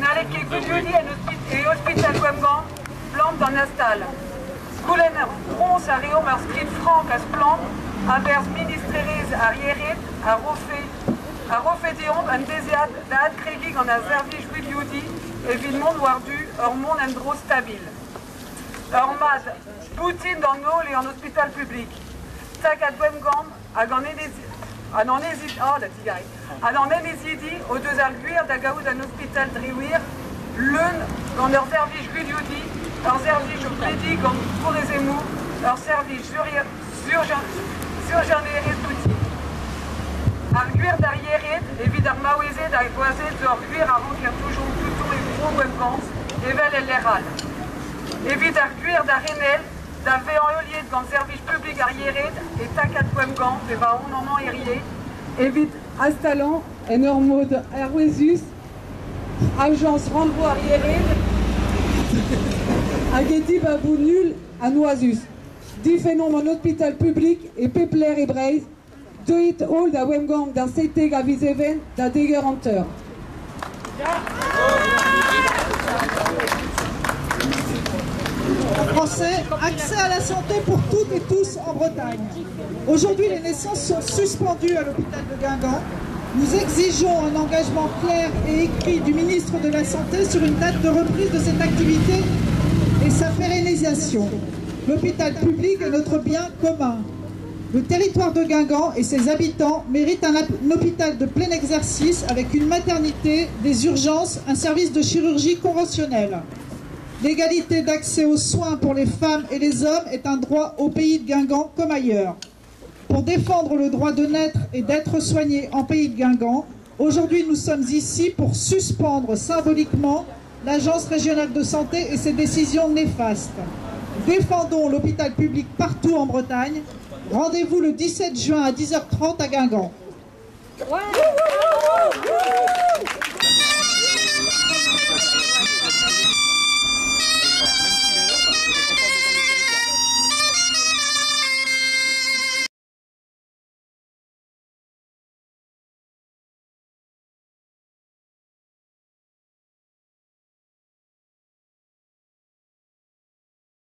n'allait che Gugliudi et Hospital. Kulen bronze à Rio Marskit Franck à Splant, à Bers Ministeriz à Rierit, à Rofé, à Rofé Dion, un désiat d'Ad Krégig en a Zervij Gugliudi et Villemont Noirdu, Hormone Andro stable. Hormad, Poutine dans l'eau et en hôpital public. Tak à Guemgan, à Ganénési, à Nanési, oh la tigaille, à Nanézidi, aux deux alguires d'Agaoud un hôpital Driwir, l'un dans leur service Gugliudi, leur service au prédit comme pour les émous, leur service surgénéré Poutine. Arguir d'arrière, évidemment maouézé d'argoisé de arguir avant qu'il y a toujours plutôt et gros Guemgans, et vel et l'eral. Évite arguir d'un éolier dans le service public arriéré et tacat Guemgan, et va en en hérité. Évite Astalan, énorme de Herwesus, agence Rambo arriéré, Ageti Babou Nul à Noisus. Dix phénomènes hôpital public et Pepler et Braise, deux hit hold à Wemgang d'un CT Gaviseven d'un Deger Hunter. Français, accès à la santé pour toutes et tous en Bretagne. Aujourd'hui, les naissances sont suspendues à l'hôpital de Guingamp. Nous exigeons un engagement clair et écrit du ministre de la Santé sur une date de reprise de cette activité et sa pérennisation. L'hôpital public est notre bien commun. Le territoire de Guingamp et ses habitants méritent un, un, hôpital de plein exercice avec une maternité, des urgences, un service de chirurgie conventionnelle. L'égalité d'accès aux soins pour les femmes et les hommes est un droit au pays de Guingamp comme ailleurs. Pour défendre le droit de naître et d'être soigné en pays de Guingamp, aujourd'hui nous sommes ici pour suspendre symboliquement l'Agence régionale de santé et ses décisions néfastes. Défendons l'hôpital public partout en Bretagne. Rendez-vous le 17 juin à 10h30 à Guingamp.